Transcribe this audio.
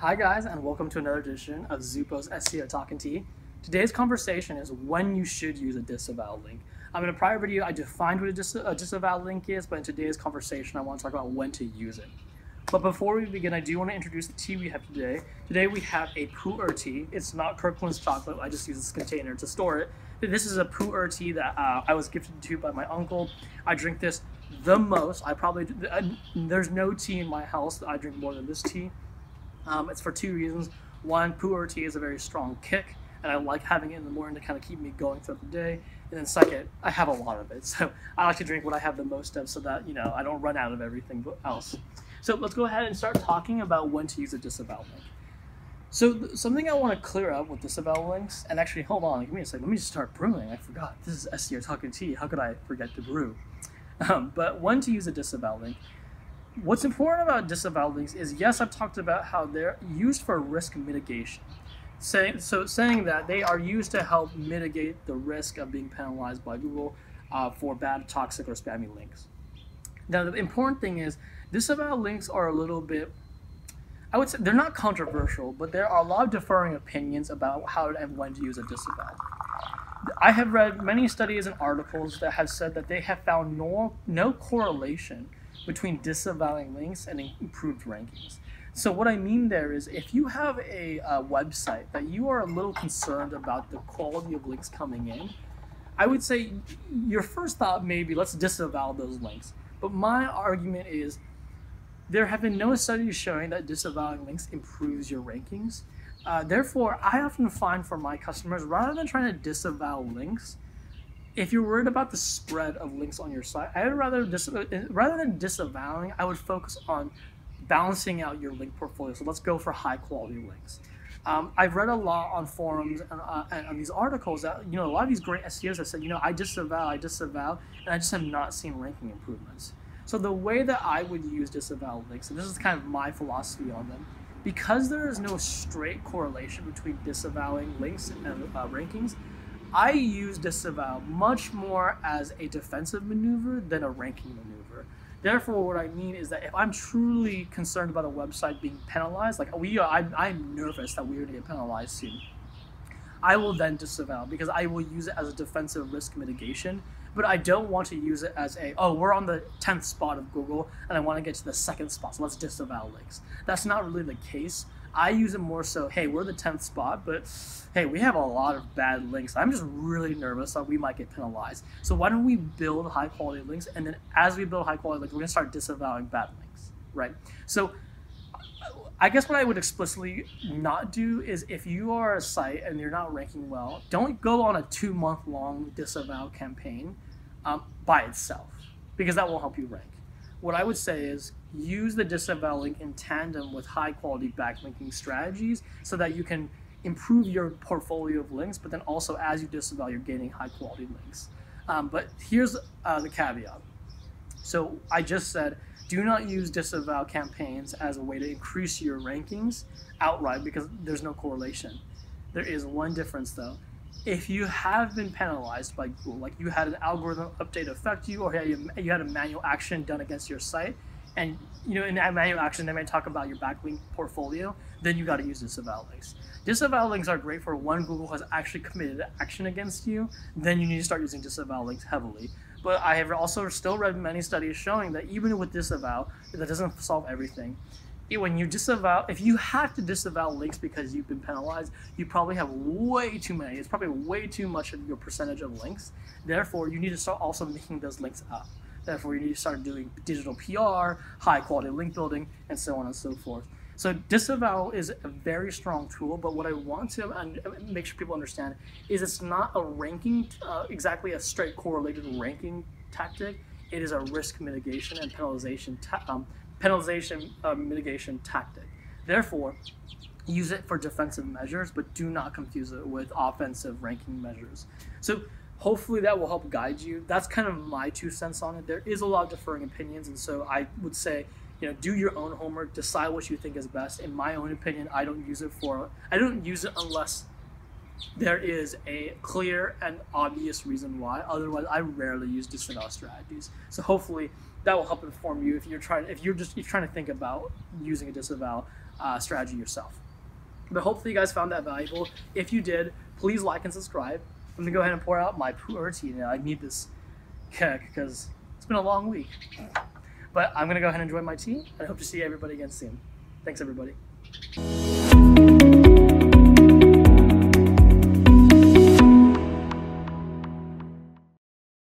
Hi guys, and welcome to another edition of Zupo's SEO Talking Tea. Today's conversation is when you should use a disavow link. Um, in a prior video, I defined what a, dis- a disavow link is, but in today's conversation, I want to talk about when to use it. But before we begin, I do want to introduce the tea we have today. Today we have a pu'er tea. It's not Kirkland's chocolate. I just use this container to store it. This is a pu'er tea that uh, I was gifted to by my uncle. I drink this the most. I probably uh, there's no tea in my house that I drink more than this tea. Um, it's for two reasons. One, pu'er tea is a very strong kick, and I like having it in the morning to kind of keep me going throughout the day. And then second, I have a lot of it, so I like to drink what I have the most of, so that you know I don't run out of everything else. So let's go ahead and start talking about when to use a disavow link. So th- something I want to clear up with disavow links, and actually hold on, give me a second. Let me just start brewing. I forgot. This is SEO talking tea. How could I forget to brew? Um, but when to use a disavow link. What's important about disavow links is yes, I've talked about how they're used for risk mitigation. So saying that they are used to help mitigate the risk of being penalized by Google uh, for bad, toxic, or spammy links. Now the important thing is disavow links are a little bit I would say they're not controversial, but there are a lot of differing opinions about how and when to use a disavow. I have read many studies and articles that have said that they have found no, no correlation between disavowing links and improved rankings. So what I mean there is if you have a, a website that you are a little concerned about the quality of links coming in, I would say your first thought may be let's disavow those links. But my argument is there have been no studies showing that disavowing links improves your rankings. Uh, therefore, I often find for my customers, rather than trying to disavow links, if you're worried about the spread of links on your site, I would rather dis- uh, rather than disavowing, I would focus on balancing out your link portfolio. So let's go for high quality links. Um, I've read a lot on forums and, uh, and on these articles that you know a lot of these great SEOs have said, you know, I disavow, I disavow, and I just have not seen ranking improvements. So the way that I would use disavow links, and this is kind of my philosophy on them, because there is no straight correlation between disavowing links and uh, rankings, I use disavow much more as a defensive maneuver than a ranking maneuver. Therefore, what I mean is that if I'm truly concerned about a website being penalized, like we are, I'm, I'm nervous that we're going to get penalized soon, I will then disavow because I will use it as a defensive risk mitigation but I don't want to use it as a oh we're on the tenth spot of Google and I want to get to the second spot, so let's disavow links. That's not really the case. I use it more so, hey, we're the tenth spot, but hey, we have a lot of bad links. I'm just really nervous that we might get penalized. So why don't we build high quality links, and then as we build high quality links, we're gonna start disavowing bad links, right? So I guess what I would explicitly not do is if you are a site and you're not ranking well, don't go on a two month long disavow campaign um, by itself because that won't help you rank. What I would say is use the disavow link in tandem with high quality backlinking strategies so that you can improve your portfolio of links, but then also as you disavow, you're gaining high quality links. Um, but here's uh, the caveat. So I just said do not use disavow campaigns as a way to increase your rankings outright because there's no correlation. There is one difference though. If you have been penalized by Google, like you had an algorithm update affect you, or you had a manual action done against your site, and you know in that manual action they might talk about your backlink portfolio, then you got to use disavow links. Disavow links are great for when Google has actually committed action against you. Then you need to start using disavow links heavily. But I have also still read many studies showing that even with disavow, that doesn't solve everything. When you disavow, if you have to disavow links because you've been penalized, you probably have way too many. It's probably way too much of your percentage of links. Therefore, you need to start also making those links up. Therefore, you need to start doing digital PR, high quality link building, and so on and so forth. So disavow is a very strong tool, but what I want to make sure people understand is it's not a ranking, uh, exactly a straight correlated ranking tactic. It is a risk mitigation and penalization, um, penalization uh, mitigation tactic. Therefore, use it for defensive measures, but do not confuse it with offensive ranking measures. So hopefully that will help guide you. That's kind of my two cents on it. There is a lot of differing opinions, and so I would say you know do your own homework decide what you think is best in my own opinion i don't use it for i don't use it unless there is a clear and obvious reason why otherwise i rarely use disavow strategies so hopefully that will help inform you if you're trying if you're just you're trying to think about using a disavow uh, strategy yourself. But hopefully you guys found that valuable. If you did, please like and subscribe. I'm gonna go ahead and pour out my pu'er tea now. I need this kick because it's been a long week. But I'm gonna go ahead and enjoy my tea. I hope to see everybody again soon. Thanks everybody.